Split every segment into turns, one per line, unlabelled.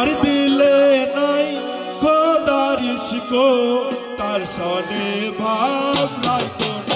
আর দিলে নাই খোদার কো তার সনে ভাব নাই কোন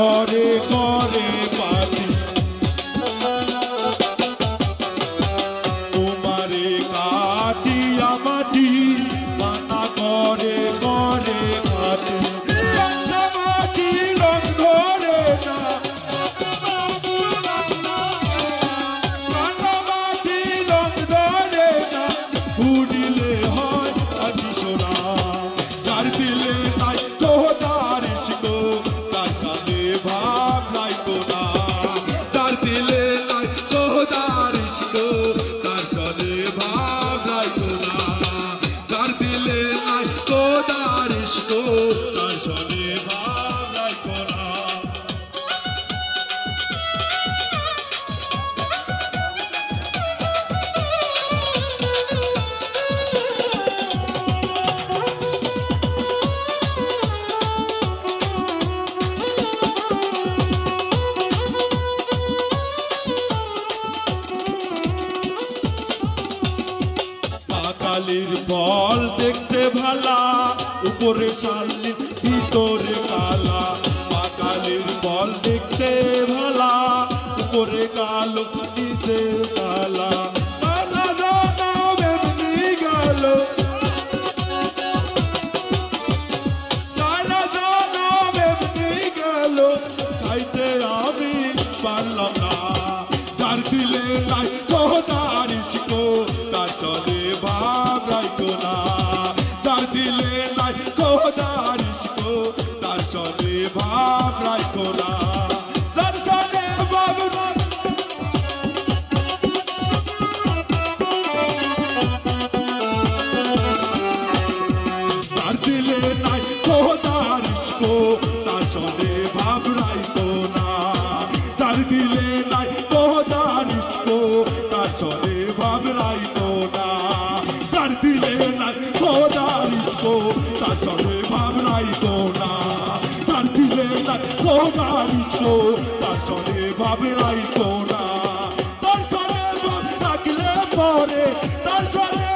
Lord. কালির বল দেখতে ভালা, উপরে শালির, ভিতরে কালা। মা কালির বল দেখতে ভালা, উপরে কালো নিচে কালা আমি পারলাম না। যার দিলে লাইট সোনার ঈশ্বর তার চলে ভাবে আইতো না। তার চলে মন থাকলে পরে তার চলে